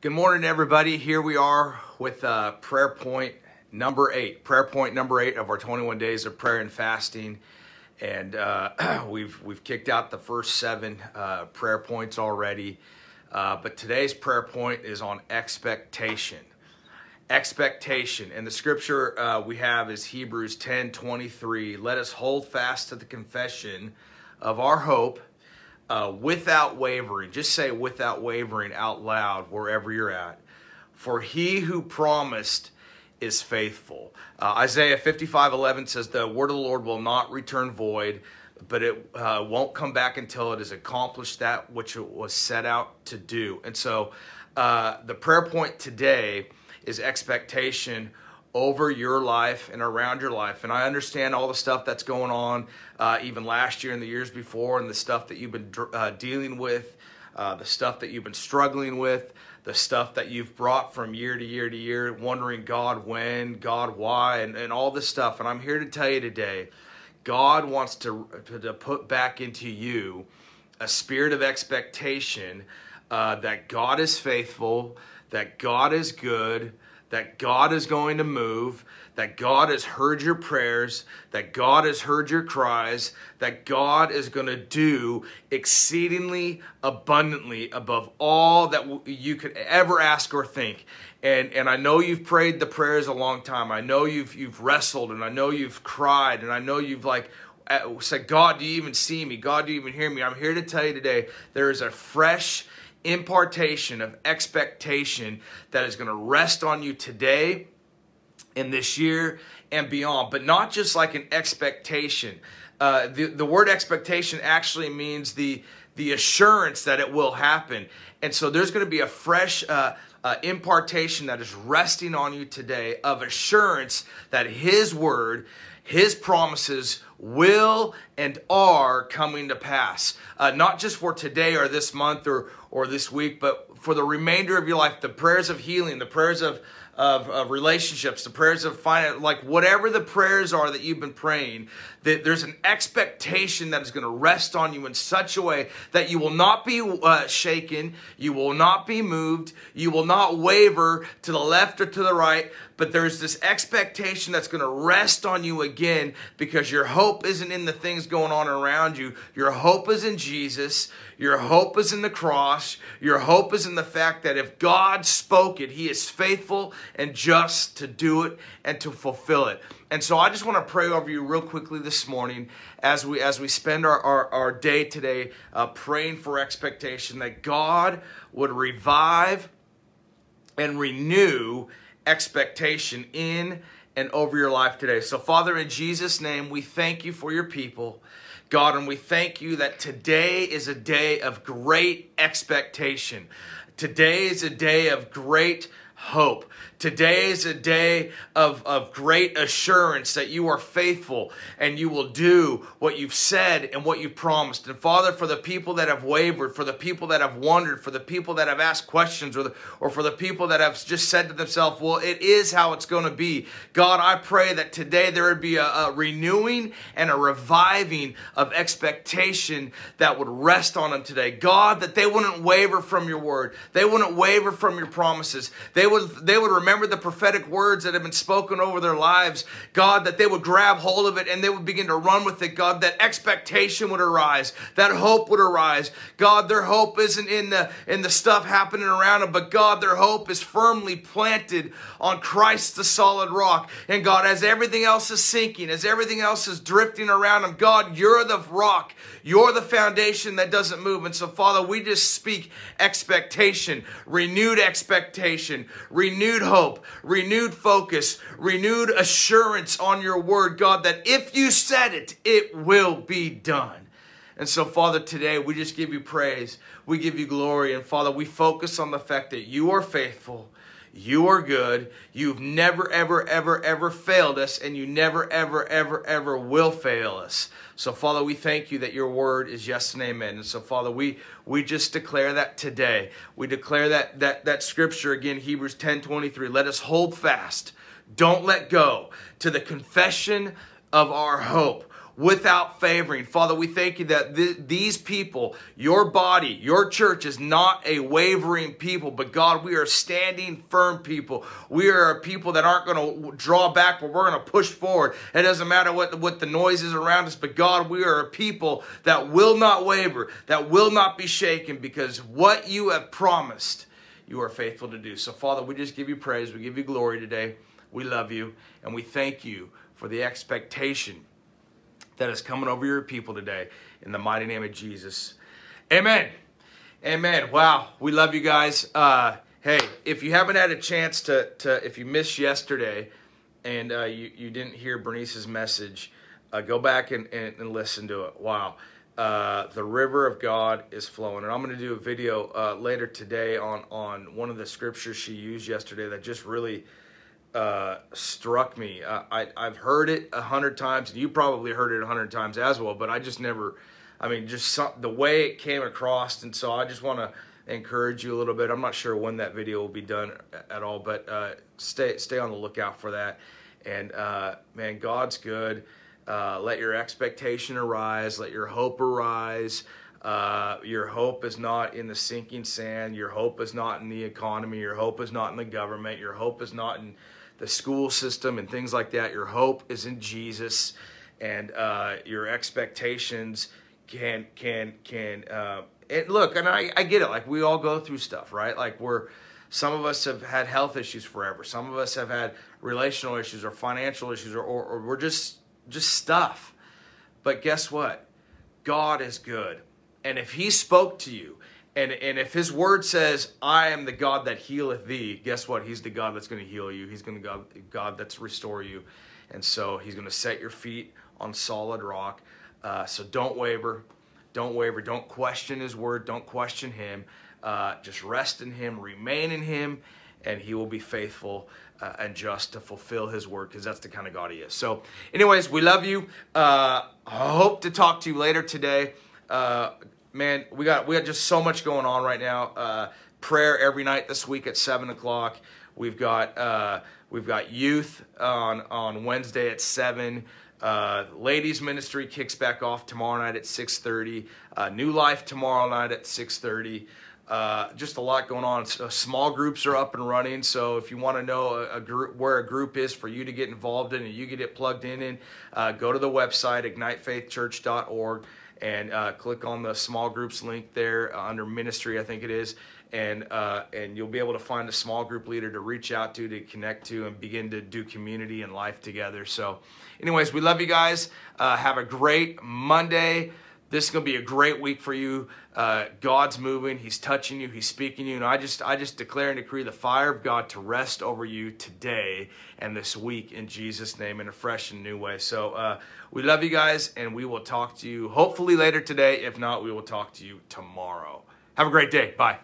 Good morning, everybody. Here we are with uh, prayer point number eight. Prayer point number eight of our 21 days of prayer and fasting, and uh, we've we've kicked out the first seven uh, prayer points already. Uh, but today's prayer point is on expectation. Expectation, and the scripture uh, we have is Hebrews 10 23. Let us hold fast to the confession of our hope uh, without wavering. Just say without wavering out loud wherever you're at. For he who promised is faithful. Uh, Isaiah 55 11 says, The word of the Lord will not return void, but it uh, won't come back until it has accomplished that which it was set out to do. And so uh, the prayer point today is expectation over your life and around your life. And I understand all the stuff that's going on, uh, even last year and the years before, and the stuff that you've been uh, dealing with, uh, the stuff that you've been struggling with, the stuff that you've brought from year to year to year, wondering God when, God why, and, and all this stuff. And I'm here to tell you today God wants to, to put back into you a spirit of expectation uh, that God is faithful, that God is good that God is going to move, that God has heard your prayers, that God has heard your cries, that God is going to do exceedingly abundantly above all that you could ever ask or think. And, and I know you've prayed the prayers a long time. I know you've, you've wrestled and I know you've cried and I know you've like said, God, do you even see me? God, do you even hear me? I'm here to tell you today there is a fresh impartation of expectation that is going to rest on you today in this year and beyond, but not just like an expectation. Uh, the, the word expectation actually means the, the assurance that it will happen. And so there's going to be a fresh uh, uh, impartation that is resting on you today of assurance that His word, His promises will and are coming to pass. Uh, not just for today or this month or, or this week, but for the remainder of your life. The prayers of healing, the prayers of, of, of relationships, the prayers of finance, like whatever the prayers are that you've been praying, that there's an expectation that is going to rest on you in such a way that you will not be uh, shaken, you will not be moved, you will not waver to the left or to the right, but there's this expectation that's going to rest on you again because your hope isn't in the things going on around you. Your hope is in Jesus. Your hope is in the cross. Your hope is in the fact that if God spoke it, He is faithful and just to do it and to fulfill it. And so I just want to pray over you real quickly this morning as we as we spend our, our, our day today uh, praying for expectation that God would revive and renew expectation in and over your life today. So, Father, in Jesus' name, we thank you for your people. God, and we thank you that today is a day of great expectation. Today is a day of great hope. Today is a day of, of great assurance that you are faithful and you will do what you've said and what you promised. And Father, for the people that have wavered, for the people that have wondered, for the people that have asked questions, or, the, or for the people that have just said to themselves, well, it is how it's going to be. God, I pray that today there would be a, a renewing and a reviving of expectation that would rest on them today. God, that they wouldn't waver from your word. They wouldn't waver from your promises. They would, they would remember remember the prophetic words that have been spoken over their lives, God, that they would grab hold of it and they would begin to run with it, God, that expectation would arise, that hope would arise. God, their hope isn't in the in the stuff happening around them, but God, their hope is firmly planted on Christ the solid rock. And God, as everything else is sinking, as everything else is drifting around them, God, you're the rock. You're the foundation that doesn't move. And so, Father, we just speak expectation, renewed expectation, renewed hope, renewed focus, renewed assurance on your word, God, that if you said it, it will be done. And so, Father, today we just give you praise. We give you glory. And Father, we focus on the fact that you are faithful. You are good. You've never, ever, ever, ever failed us, and you never, ever, ever, ever will fail us. So, Father, we thank you that your word is yes and amen. And so, Father, we we just declare that today. We declare that that that scripture again, Hebrews 10 23. Let us hold fast. Don't let go to the confession of our hope without favoring. Father, we thank you that th- these people, your body, your church is not a wavering people, but God, we are standing firm people. We are a people that aren't going to draw back, but we're going to push forward. It doesn't matter what, what the noise is around us, but God, we are a people that will not waver, that will not be shaken, because what you have promised, you are faithful to do. So, Father, we just give you praise. We give you glory today. We love you, and we thank you for the expectation that is coming over your people today in the mighty name of Jesus. Amen. Amen. Wow. We love you guys. Uh, hey, if you haven't had a chance to, to if you missed yesterday and uh, you, you didn't hear Bernice's message, uh, go back and, and, and, listen to it. Wow. Uh, the river of God is flowing. And I'm going to do a video uh, later today on, on one of the scriptures she used yesterday that just really uh, struck me. Uh, I, I've heard it a hundred times, and you probably heard it a hundred times as well. But I just never, I mean, just some, the way it came across, and so I just want to encourage you a little bit. I'm not sure when that video will be done at all, but uh, stay stay on the lookout for that. And uh, man, God's good. Uh, let your expectation arise. Let your hope arise. Uh, your hope is not in the sinking sand. Your hope is not in the economy. Your hope is not in the government. Your hope is not in the school system and things like that. Your hope is in Jesus, and uh, your expectations can can can. Uh, and look, and I, I get it. Like we all go through stuff, right? Like we're some of us have had health issues forever. Some of us have had relational issues or financial issues, or, or, or we're just just stuff. But guess what? God is good, and if He spoke to you and, and if his word says, I am the God that healeth thee, guess what? He's the God that's going to heal you. He's going to God, God that's restore you. And so he's going to set your feet on solid rock. Uh, so don't waver. Don't waver. Don't question his word. Don't question him. Uh, just rest in him, remain in him, and he will be faithful uh, and just to fulfill his word because that's the kind of God he is. So, anyways, we love you. Uh, I hope to talk to you later today. Uh, man, we got we got just so much going on right now. Uh, prayer every night this week at seven o'clock. We've got uh, we've got youth on on Wednesday at seven. Uh, ladies ministry kicks back off tomorrow night at 6.30 uh, new life tomorrow night at 6.30 uh, just a lot going on so small groups are up and running so if you want to know a, a, group where a group is for you to get involved in and you get it plugged in in uh, go to the website ignitefaithchurch.org and uh, click on the small groups link there uh, under ministry, I think it is, and uh, and you'll be able to find a small group leader to reach out to, to connect to, and begin to do community and life together. So, anyways, we love you guys. Uh, have a great Monday. This is going to be a great week for you. Uh, God's moving. He's touching you. He's speaking to you. And I just, I just declare and decree the fire of God to rest over you today and this week in Jesus' name in a fresh and new way. So uh, we love you guys, and we will talk to you hopefully later today. If not, we will talk to you tomorrow. Have a great day. Bye.